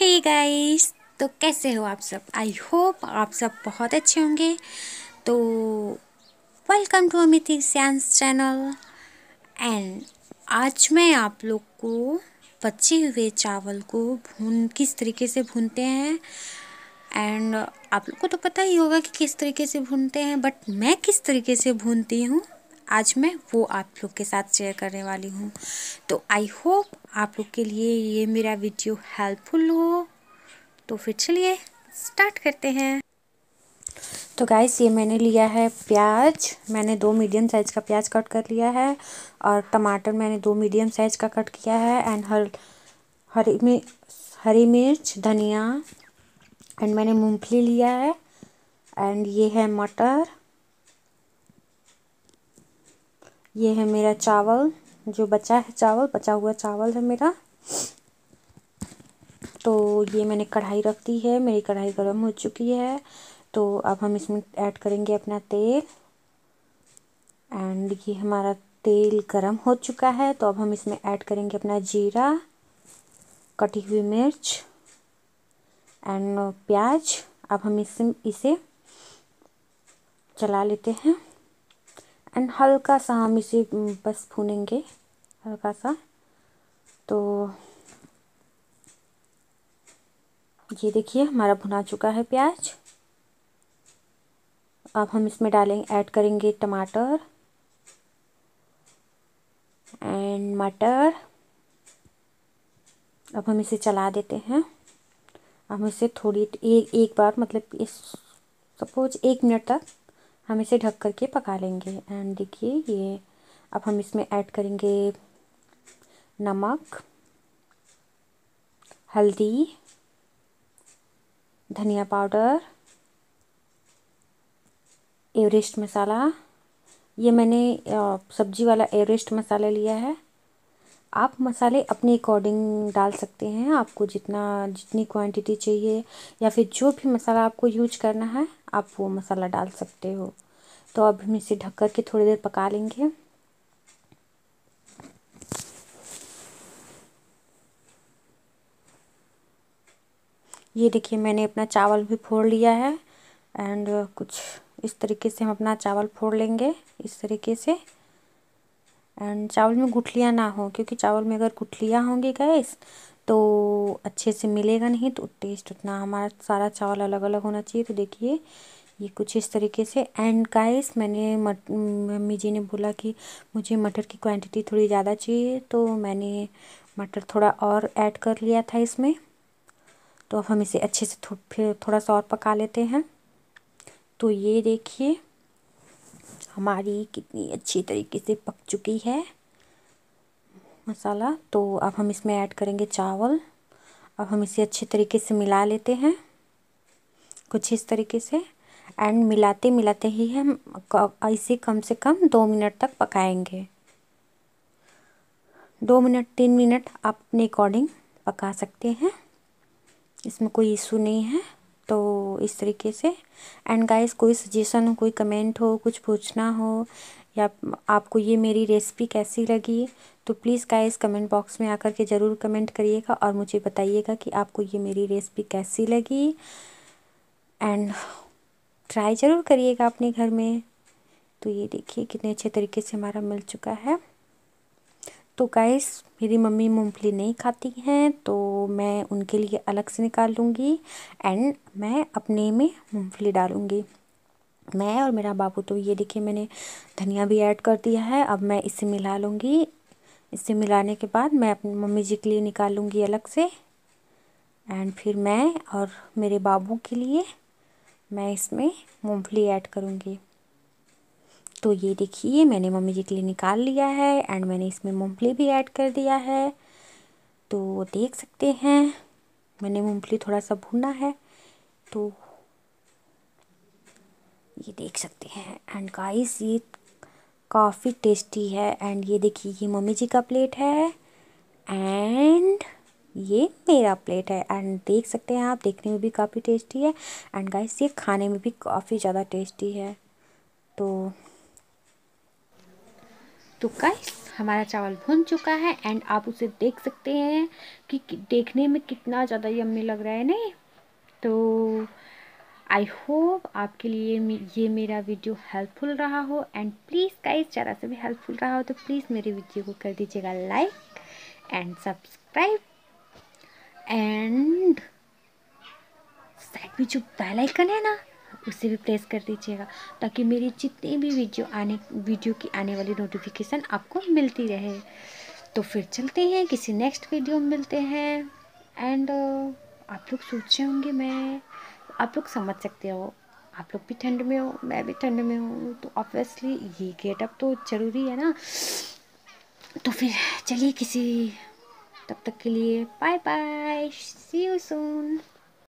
Hey guys तो कैसे हो आप सब? आई होप आप सब बहुत अच्छे होंगे। तो welcome to Amit sense channel and आज मैं आप लोग को बचे हुए चावल को भून, किस तरीके से भूनते हैं। एंड आप लोग को तो पता ही होगा कि किस तरीके से भूनते हैं बट मैं किस तरीके से भूनती हूँ। आज मैं वो आप लोग के साथ शेयर करने वाली हूँ। तो आई होप आप लोग के लिए ये मेरा वीडियो हेल्पफुल हो। तो फिर चलिए स्टार्ट करते हैं। तो गाइस ये मैंने लिया है प्याज। मैंने दो मीडियम साइज़ का प्याज कट कर लिया है और टमाटर मैंने दो मीडियम साइज़ का कट किया है एंड हर, हरी में, हरी मिर्च, धनिया एंड मैंने मूंगफली लिया है एंड ये है मटर। ये है मेरा चावल, जो बचा है चावल, बचा हुआ चावल है मेरा। तो ये मैंने कढ़ाई रख दी है, मेरी कढ़ाई गर्म हो चुकी है। तो अब हम इसमें ऐड करेंगे अपना तेल। एंड ये हमारा तेल गर्म हो चुका है तो अब हम इसमें ऐड करेंगे अपना जीरा, कटी हुई मिर्च एंड प्याज। अब हम इसे इसे चला लेते हैं। एंड हल्का सा हम इसे बस भूनेंगे हल्का सा। तो ये देखिए, हमारा भुना चुका है प्याज। अब हम इसमें डालेंगे ऐड करेंगे टमाटर। एंड मटर। अब हम इसे चला देते हैं। हम इसे थोड़ी, एक एक बार मतलब इस, सपोज़ एक मिनट तक हम इसे ढक करके पका लेंगे। एंड देखिए ये, अब हम इसमें ऐड करेंगे नमक, हल्दी, धनिया पाउडर, एवरेस्ट मसाला। ये मैंने सब्ज़ी वाला एवरेस्ट मसाला लिया है। आप मसाले अपने अकॉर्डिंग डाल सकते हैं। आपको जितना, जितनी क्वांटिटी चाहिए या फिर जो भी मसाला आपको यूज़ करना है आप वो मसाला डाल सकते हो। तो अब हम इसे ढक कर के थोड़ी देर पका लेंगे। ये देखिए, मैंने अपना चावल भी फोड़ लिया है एंड कुछ इस तरीके से हम अपना चावल फोड़ लेंगे, इस तरीके से। एंड चावल में गुठलियाँ ना हो, क्योंकि चावल में अगर गुठलियाँ होंगी गैस तो अच्छे से मिलेगा नहीं तो टेस्ट उतना हमारा सारा चावल अलग अलग होना चाहिए। तो देखिए ये कुछ इस तरीके से। एंड गाइस मैंने मट मम्मी जी ने बोला कि मुझे मटर की क्वांटिटी थोड़ी ज़्यादा चाहिए तो मैंने मटर थोड़ा और ऐड कर लिया था इसमें। तो अब हम इसे अच्छे से थो, फिर थोड़ा सा और पका लेते हैं। तो ये देखिए हमारी कितनी अच्छी तरीके से पक चुकी है। मसाला तो अब हम इसमें ऐड करेंगे चावल। अब हम इसे अच्छे तरीके से मिला लेते हैं, कुछ इस तरीके से। एंड मिलाते मिलाते ही हम इसे कम से कम दो मिनट तक पकाएँगे। दो मिनट, तीन मिनट आप अपने अकॉर्डिंग पका सकते हैं। इसमें कोई इशू नहीं है तो इस तरीके से। एंड गाइस कोई सजेशन हो, कोई कमेंट हो, कुछ पूछना हो या आपको ये मेरी रेसिपी कैसी लगी तो प्लीज़ गाइस कमेंट बॉक्स में आकर के ज़रूर कमेंट करिएगा और मुझे बताइएगा कि आपको ये मेरी रेसिपी कैसी लगी। एंड ट्राई ज़रूर करिएगा अपने घर में। तो ये देखिए कितने अच्छे तरीके से हमारा मिल चुका है। तो गाइस मेरी मम्मी मूंगफली नहीं खाती हैं तो मैं उनके लिए अलग से निकाल लूँगी। एंड मैं अपने में मूंगफली डालूँगी। मैं और मेरा बाबू तो ये देखिए मैंने धनिया भी ऐड कर दिया है। अब मैं इसे मिला लूँगी। इसे मिलाने के बाद मैं अपनी मम्मी जी के लिए निकाल लूँगी अलग से। एंड फिर मैं और मेरे बाबू के लिए मैं इसमें मूंगफली ऐड करूँगी। तो ये देखिए, मैंने मम्मी जी के लिए निकाल लिया है एंड मैंने इसमें मूंगफली भी ऐड कर दिया है। तो देख सकते हैं, मैंने मूंगफली थोड़ा सा भुना है। तो ये देख सकते हैं। एंड गाइस ये काफ़ी टेस्टी है। एंड ये देखिए, ये मम्मी जी का प्लेट है। एंड ये मेरा प्लेट है। एंड देख सकते हैं आप, देखने में भी काफ़ी टेस्टी है। एंड गाइस ये खाने में भी काफ़ी ज़्यादा टेस्टी है। तो तो गाइस हमारा चावल भुन चुका है। एंड आप उसे देख सकते हैं कि देखने में कितना ज़्यादा यम्मी लग रहा है, नहीं? तो आई होप आपके लिए ये मेरा वीडियो हेल्पफुल रहा हो एंड प्लीज़ गाइस ज़रा से भी हेल्पफुल रहा हो तो प्लीज़ मेरे वीडियो को कर दीजिएगा like and subscribe and side में जो बेल आइकन है ना उसे भी प्रेस कर दीजिएगा ताकि मेरी जितनी भी वीडियो आने वीडियो की आने वाली नोटिफिकेशन आपको मिलती रहे। तो फिर चलते हैं किसी नेक्स्ट वीडियो में मिलते हैं एंड uh, आप लोग सोचे होंगे मैं आप लोग समझ सकते हो। आप लोग भी ठंड में हो, मैं भी ठंड में हूँ तो ऑब्वियसली ये गेटअप तो ज़रूरी है ना। तो फिर चलिए किसी, तब तक के लिए bye bye see you soon